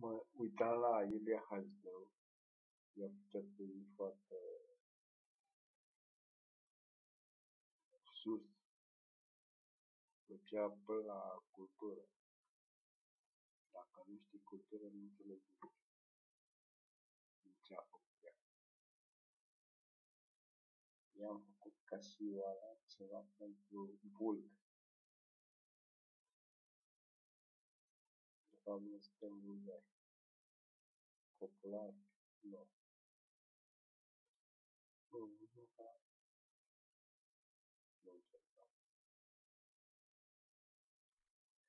mă uitam la Iulia Hagilău, ea făcea studii foarte sus, plăcea până la cultură. Dacă nu știi cultură, nu înțelegi nimic. Zicea Optia. I-am făcut ca și oala ceva pentru bulg. De fapt, nu suntem bulgari. Popular, nu. Nu, nu ca... Nu încercam.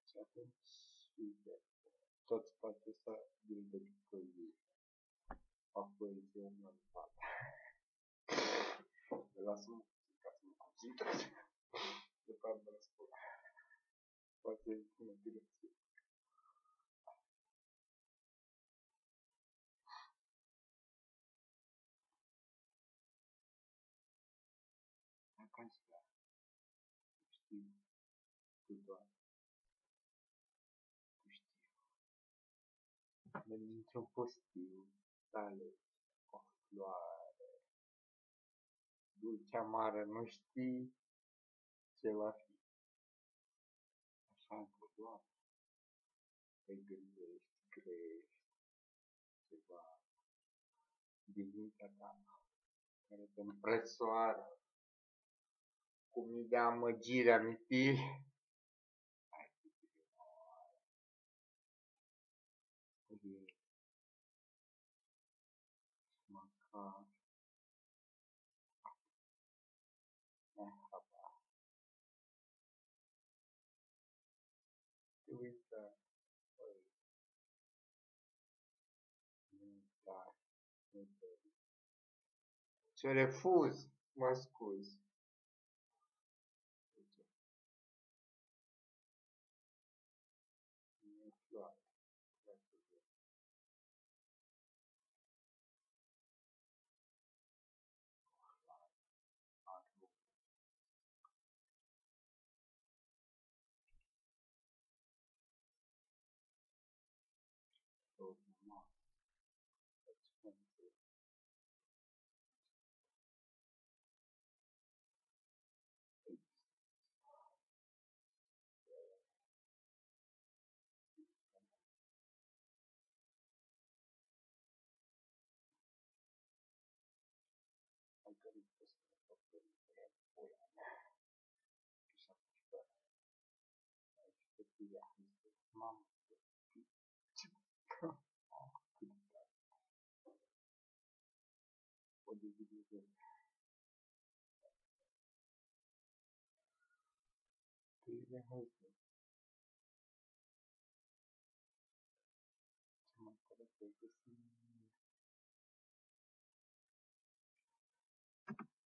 Și atunci, uite, toți poate să gândesc poezie. Fac poezie momentan. Lasă-mă puțin ca să mă concentrez. De fapt, mă răspund. Poate mă direcție. Dacă aș vrea, știu, tu doar, tu știu. Mergi într-un pustiu, tale, o floare, dulce amară, nu știi ce va fi. Așa că doar te gândești, crești ceva din mintea ta care te împresoară comida dá gira miti. Se eu refuso, umas coisas. Right. 所以不然不然呢，就像这个呃这个地啊，你的妈妈的地，就啊，我就是。对于任何一么多的孩子，心